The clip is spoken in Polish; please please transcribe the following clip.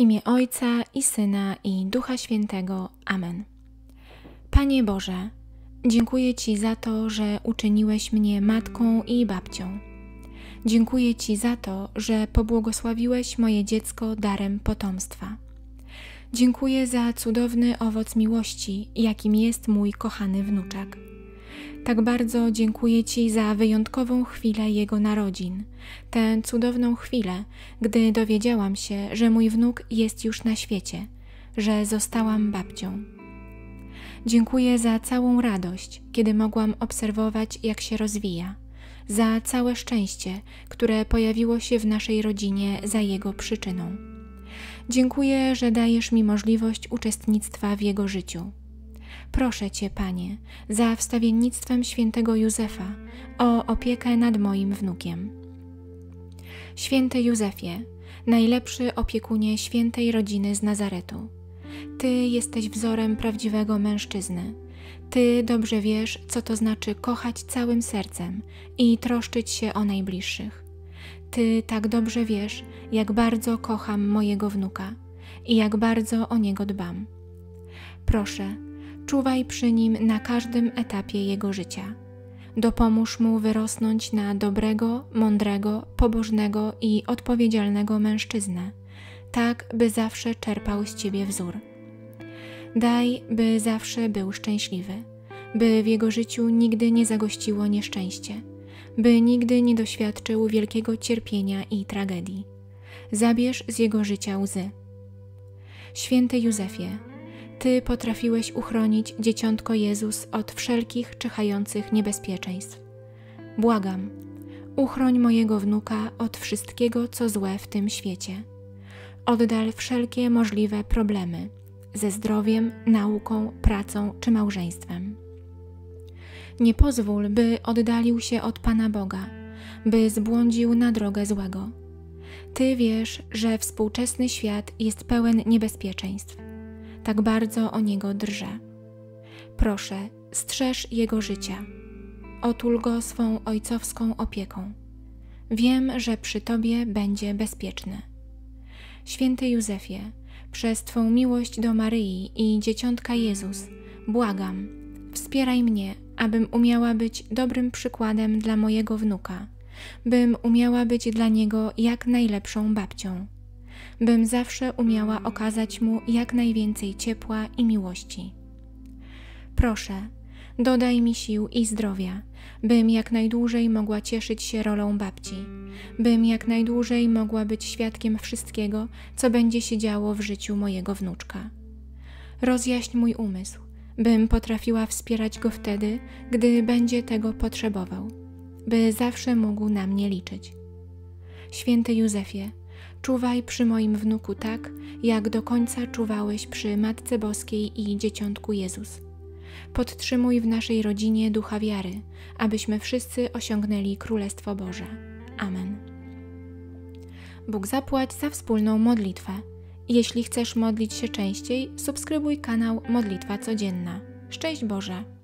imię Ojca i Syna i Ducha Świętego. Amen. Panie Boże, dziękuję Ci za to, że uczyniłeś mnie matką i babcią. Dziękuję Ci za to, że pobłogosławiłeś moje dziecko darem potomstwa. Dziękuję za cudowny owoc miłości, jakim jest mój kochany wnuczek. Tak bardzo dziękuję Ci za wyjątkową chwilę Jego narodzin, tę cudowną chwilę, gdy dowiedziałam się, że mój wnuk jest już na świecie, że zostałam babcią. Dziękuję za całą radość, kiedy mogłam obserwować, jak się rozwija, za całe szczęście, które pojawiło się w naszej rodzinie za jego przyczyną. Dziękuję, że dajesz mi możliwość uczestnictwa w jego życiu. Proszę Cię, Panie, za wstawiennictwem świętego Józefa o opiekę nad moim wnukiem. Święty Józefie, najlepszy opiekunie świętej rodziny z Nazaretu, Ty jesteś wzorem prawdziwego mężczyzny. Ty dobrze wiesz, co to znaczy kochać całym sercem i troszczyć się o najbliższych. Ty tak dobrze wiesz, jak bardzo kocham mojego wnuka i jak bardzo o niego dbam. Proszę, czuwaj przy nim na każdym etapie jego życia. Dopomóż mu wyrosnąć na dobrego, mądrego, pobożnego i odpowiedzialnego mężczyznę, tak by zawsze czerpał z ciebie wzór. Daj, by zawsze był szczęśliwy, by w jego życiu nigdy nie zagościło nieszczęście, by nigdy nie doświadczył wielkiego cierpienia i tragedii. Zabierz z jego życia łzy. Święty Józefie, ty potrafiłeś uchronić dzieciątko Jezus od wszelkich czyhających niebezpieczeństw. Błagam, uchroń mojego wnuka od wszystkiego, co złe w tym świecie. Oddal wszelkie możliwe problemy ze zdrowiem, nauką, pracą czy małżeństwem. Nie pozwól, by oddalił się od Pana Boga, by zbłądził na drogę złego. Ty wiesz, że współczesny świat jest pełen niebezpieczeństw tak bardzo o niego drżę. Proszę, strzeż jego życia. Otul go swą ojcowską opieką. Wiem, że przy Tobie będzie bezpieczny. Święty Józefie, przez Twą miłość do Maryi i Dzieciątka Jezus, błagam, wspieraj mnie, abym umiała być dobrym przykładem dla mojego wnuka, bym umiała być dla niego jak najlepszą babcią bym zawsze umiała okazać mu jak najwięcej ciepła i miłości. Proszę, dodaj mi sił i zdrowia, bym jak najdłużej mogła cieszyć się rolą babci, bym jak najdłużej mogła być świadkiem wszystkiego, co będzie się działo w życiu mojego wnuczka. Rozjaśń mój umysł, bym potrafiła wspierać go wtedy, gdy będzie tego potrzebował, by zawsze mógł na mnie liczyć. Święty Józefie, Czuwaj przy moim wnuku tak, jak do końca czuwałeś przy Matce Boskiej i Dzieciątku Jezus. Podtrzymuj w naszej rodzinie ducha wiary, abyśmy wszyscy osiągnęli Królestwo Boże. Amen. Bóg zapłać za wspólną modlitwę. Jeśli chcesz modlić się częściej, subskrybuj kanał Modlitwa Codzienna. Szczęść Boże!